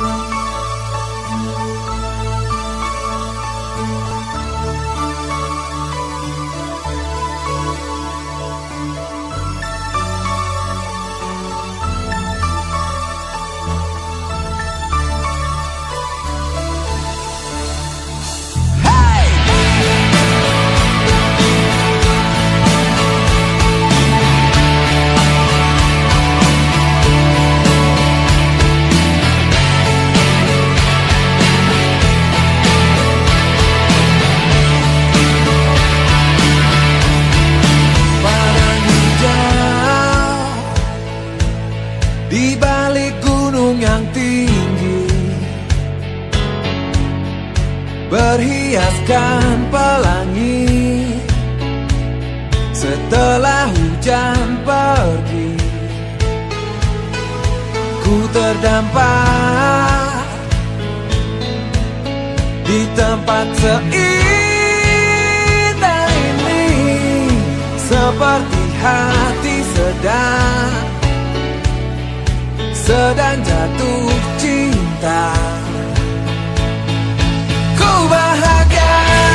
Bye. dibalik gunung yang tinggi. Berhiaskan pelangi. Setelah hujan pergi Ku terdampar Di tempat seindah ini. Seperti hati sedang sedang jatuh cinta. Ku bahagia.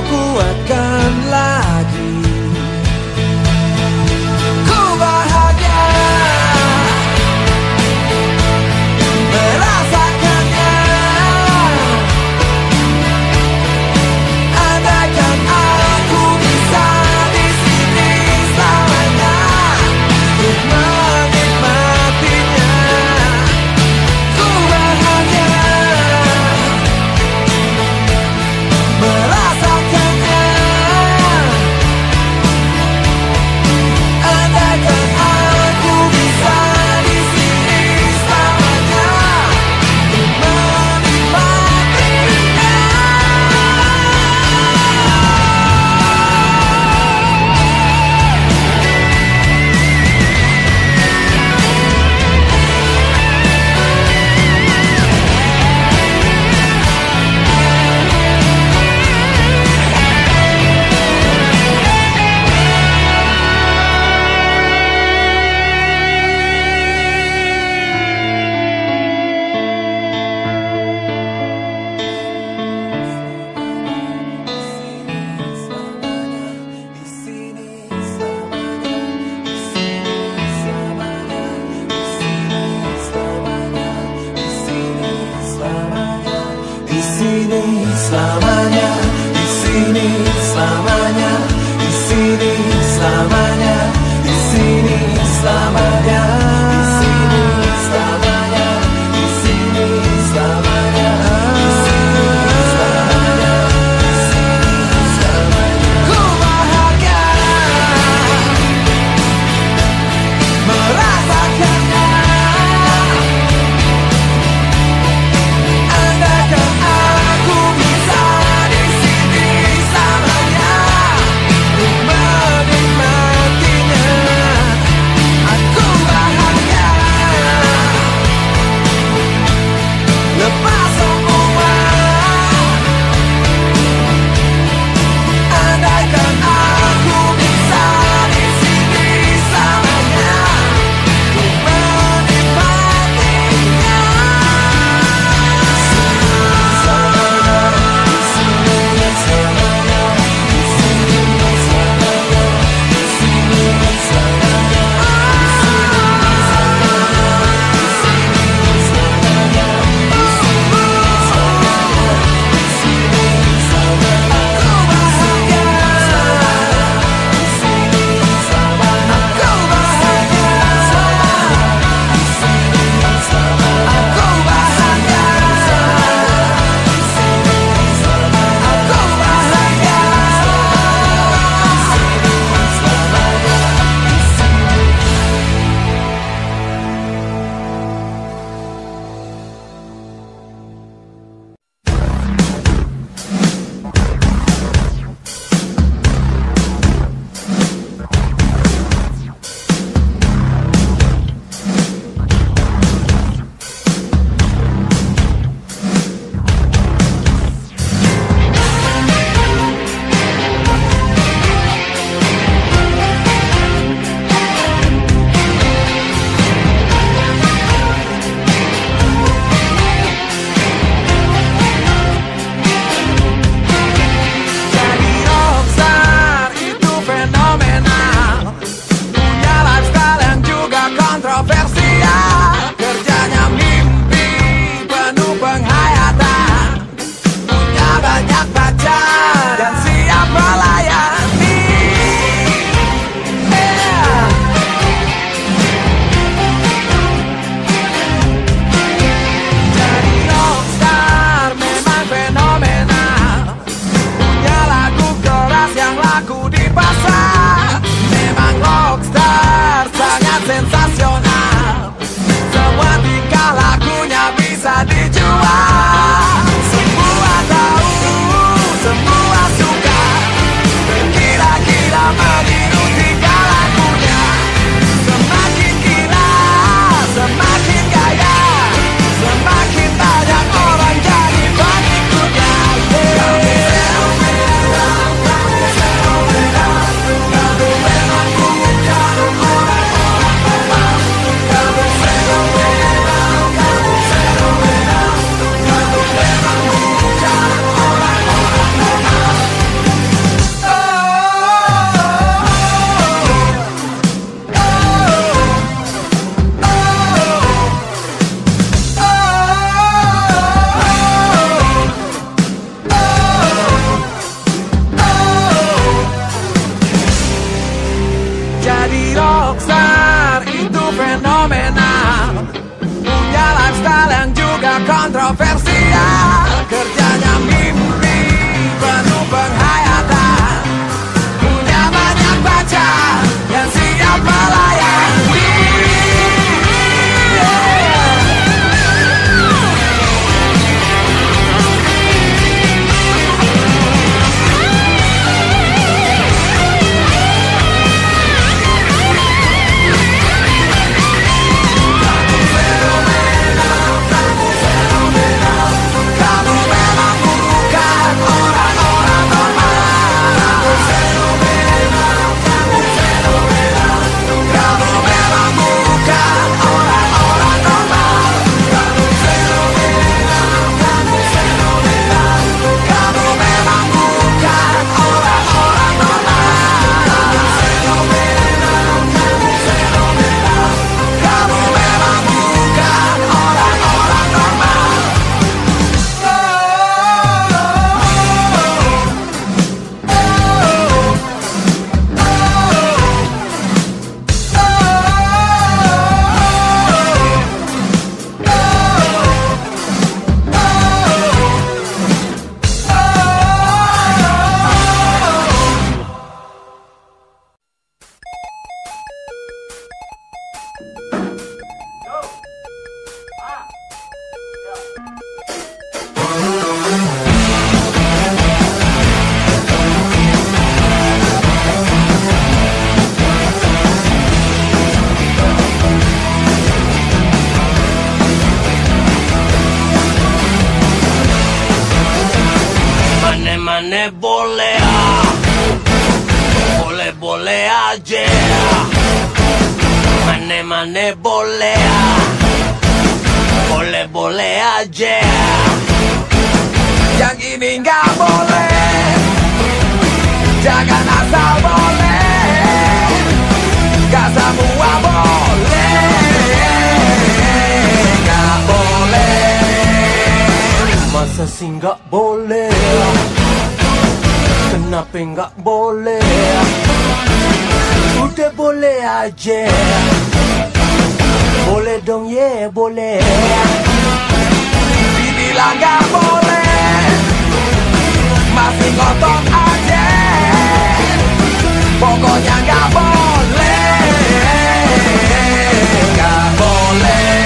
kuatkanlah Boleh-boleh aja Yang ini nggak boleh Jangan asal boleh Gak semua boleh Gak boleh Masa sih nggak boleh Kenapa nggak boleh Udah boleh aja Boleh dong ye boleh Dibilang nggak boleh Masih ngotot aja Pokoknya nggak boleh boleh Boleh,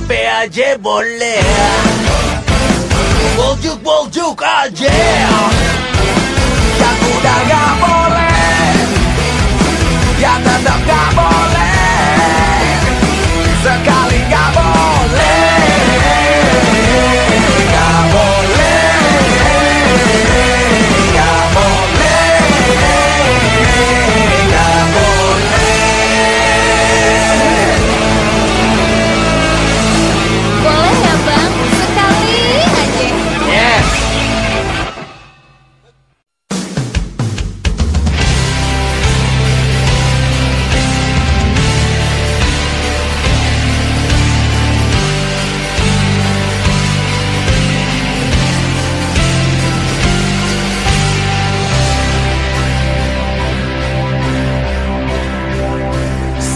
minha aje. bolé. Bolduc, bolduc, AG. Yakuda gabole. Yatata gabole. Zaka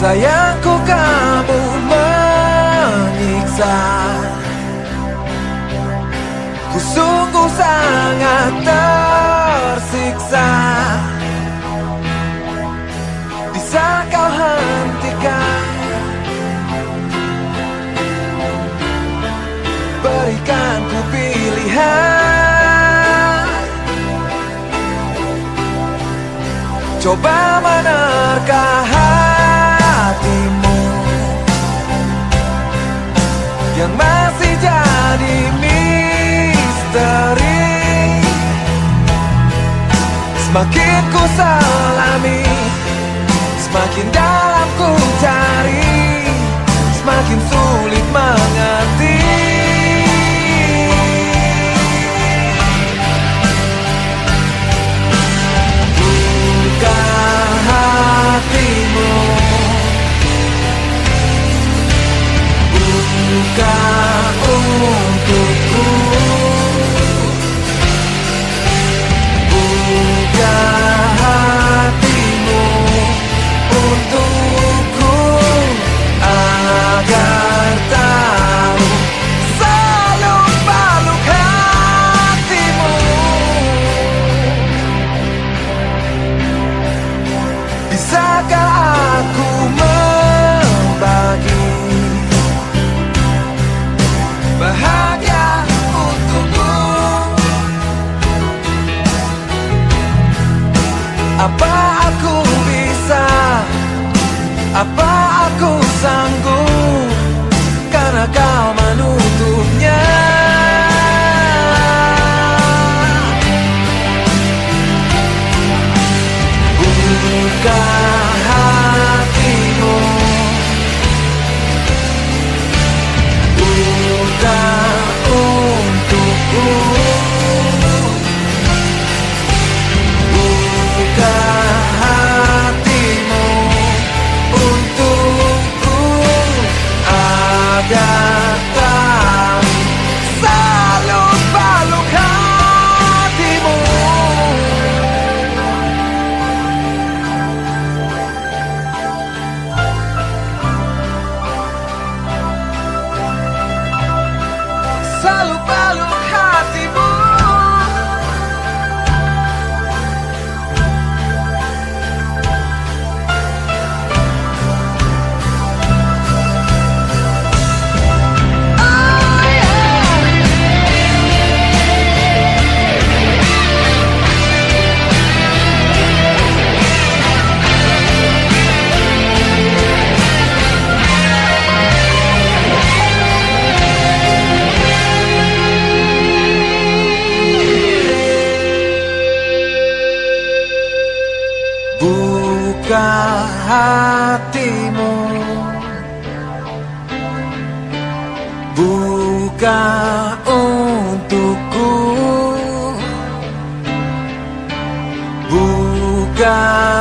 Sayangku kamu menyiksa. Ku sungguh sangat tersiksa. Bisa kau hentikan? Berikan ku pilihan. Coba menerka Yang masih jadi misteri. Semakin ku selami Semakin dalam ku cari Semakin sulit mengerti God.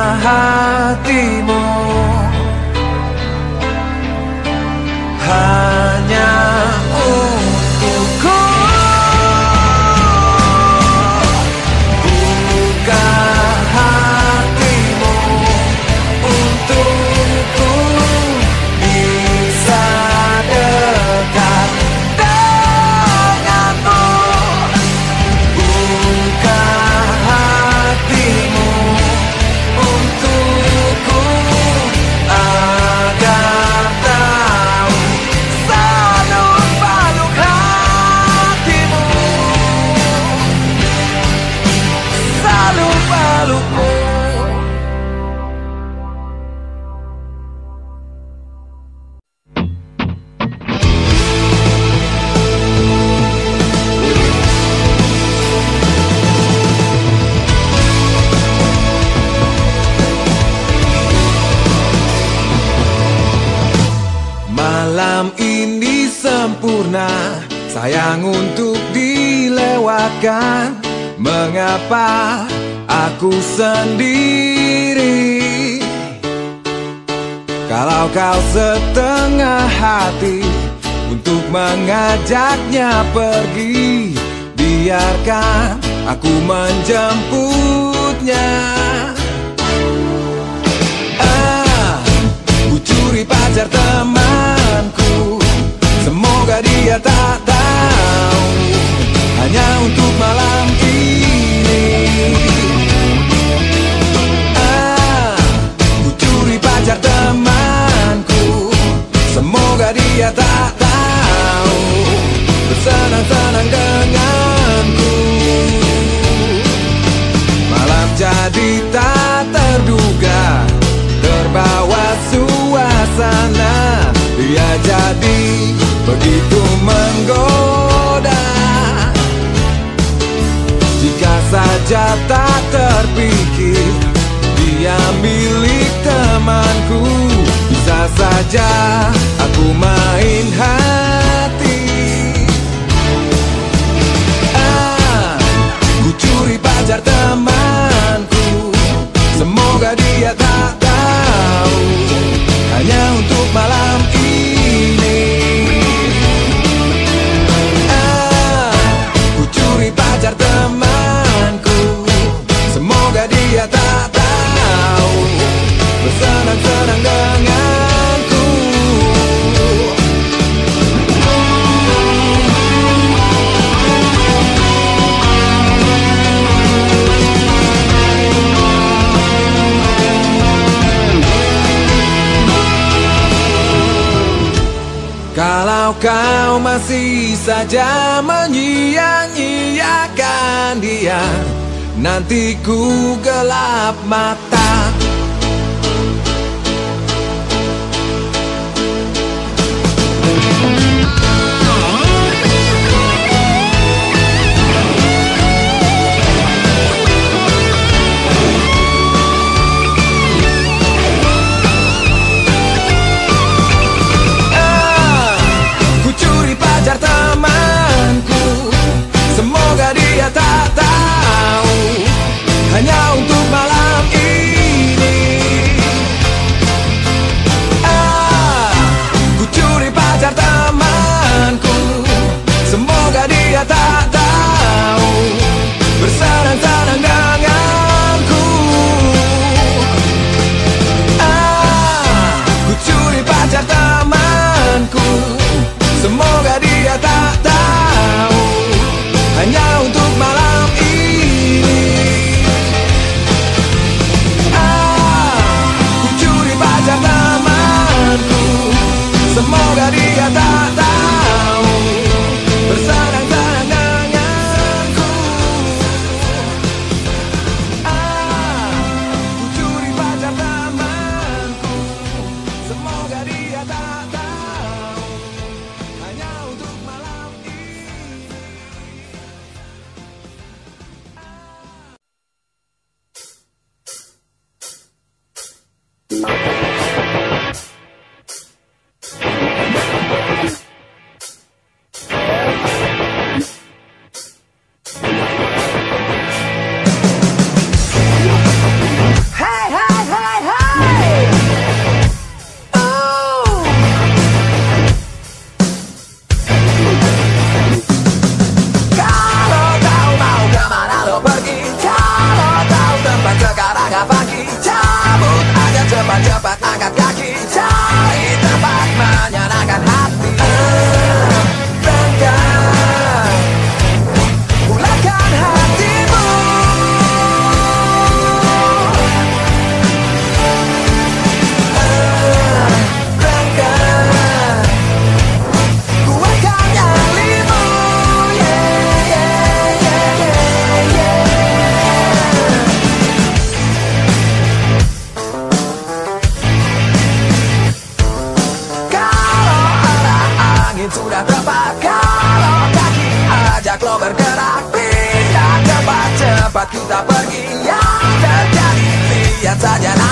Sendiri. Kalau kau setengah hati Untuk mengajaknya pergi Biarkan aku menjemputnya. Ah, ku curi pacar temanku Semoga dia tak tahu. Hanya untuk malam ini pacar temanku. Semoga dia tak tahu. Bersenang-senang denganku. Malam jadi tak terduga. Terbawa suasana. Dia jadi begitu menggoda. Jika saja tak terpikir Dia milik temanku. Bisa saja aku main hati. Ah, ku curi pacar temanku Kalau kau masih saja menyia-nyiakan dia Nanti ku gelap mata Ajak lo bergerak Pindah tempat cepat kita pergi. Yang terjadi Lihat saja nanti